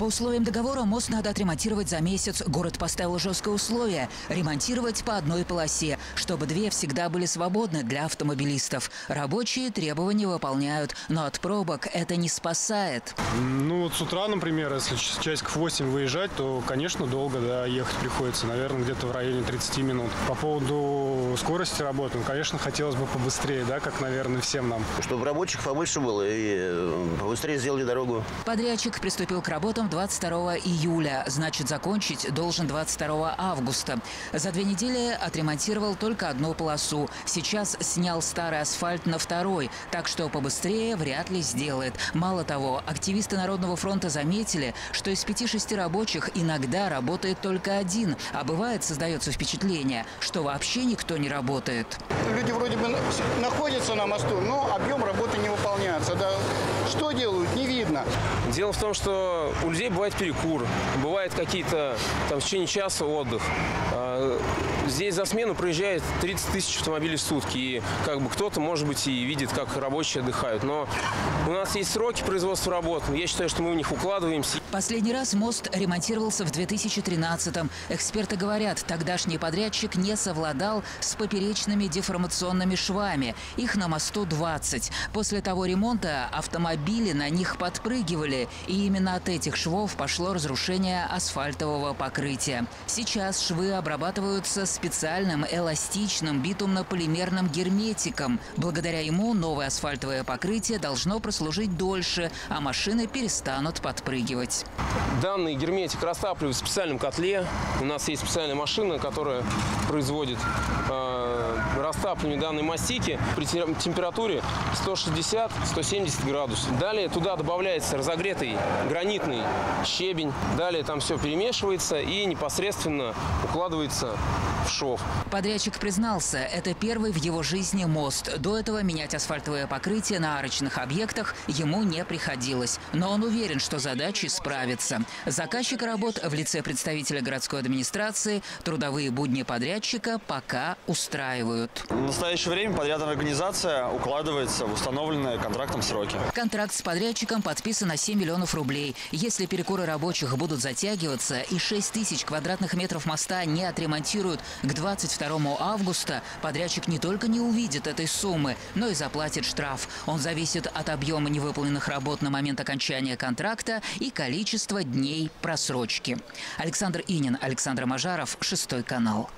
По условиям договора мост надо отремонтировать за месяц. Город поставил жесткое условие – ремонтировать по одной полосе, чтобы две всегда были свободны для автомобилистов. Рабочие требования выполняют, но от пробок это не спасает. Ну вот с утра, например, если ч- часиков 8 выезжать, то, конечно, долго да, ехать приходится. Наверное, где-то в районе 30 минут. По поводу скорости работы, ну, конечно, хотелось бы побыстрее, да, как, наверное, всем нам. Чтобы рабочих побольше было и э, побыстрее сделали дорогу. Подрядчик приступил к работам 22 июля, значит, закончить должен 22 августа. За две недели отремонтировал только одну полосу. Сейчас снял старый асфальт на второй, так что побыстрее вряд ли сделает. Мало того, активисты Народного фронта заметили, что из пяти-шести рабочих иногда работает только один, а бывает создается впечатление, что вообще никто не работает. Люди вроде бы находятся на мосту, но объем работы не выполняется. Да, что делают, не видно. Дело в том, что у людей бывает перекур, бывает какие-то там в течение часа отдых. А, Здесь за смену проезжает 30 тысяч автомобилей в сутки. И как бы кто-то, может быть, и видит, как рабочие отдыхают. Но у нас есть сроки производства работ. Я считаю, что мы в них укладываемся. Последний раз мост ремонтировался в 2013-м. Эксперты говорят, тогдашний подрядчик не совладал с поперечными деформационными швами. Их на мосту 20. После того ремонта автомобили на них подпрыгивали. И именно от этих швов пошло разрушение асфальтового покрытия. Сейчас швы обрабатываются специальным эластичным битумно-полимерным герметиком. Благодаря ему новое асфальтовое покрытие должно прослужить дольше, а машины перестанут подпрыгивать. Данный герметик растапливают в специальном котле. У нас есть специальная машина, которая производит э, растапливание данной мастики при те- температуре 160-170 градусов. Далее туда добавляется разогретый гранитный щебень. Далее там все перемешивается и непосредственно укладывается в шов. Подрядчик признался, это первый в его жизни мост. До этого менять асфальтовое покрытие на арочных объектах ему не приходилось. Но он уверен, что задачей справится. Заказчик работ в лице представителя городской администрации трудовые будни подрядчика пока устраивают. В настоящее время подрядная организация укладывается в установленные контрактом сроки. Контракт с подрядчиком подписан на 7 миллионов рублей. Если перекуры рабочих будут затягиваться и 6 тысяч квадратных метров моста не отремонтируют к 22 августа, подрядчик не только не увидит этой суммы, но и заплатит штраф. Он зависит от объема невыполненных работ на момент окончания контракта и количества дней просрочки. Александр Инин, Александр Мажаров, Шестой канал.